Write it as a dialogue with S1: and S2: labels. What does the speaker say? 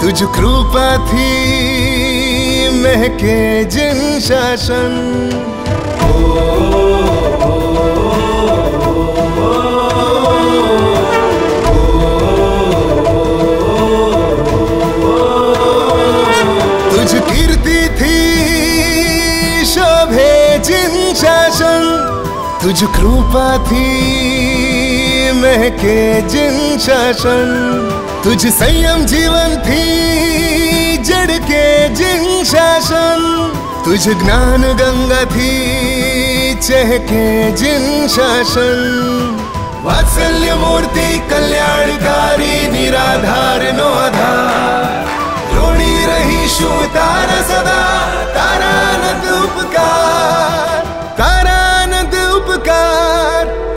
S1: तुझ कृपा थी महके जिन शासन। तुझ कीर्ति थी शोभे जिन शासन। तुझ कृपा थी महके जिन शासन। तुझ संयम जीवन थी, जड़ के जिन शासन। तुझ ज्ञान गंगा थी चहके जिन शासन। वात्सल्य मूर्ति कल्याणकारी, निराधार नो आधार रही शूतार सदा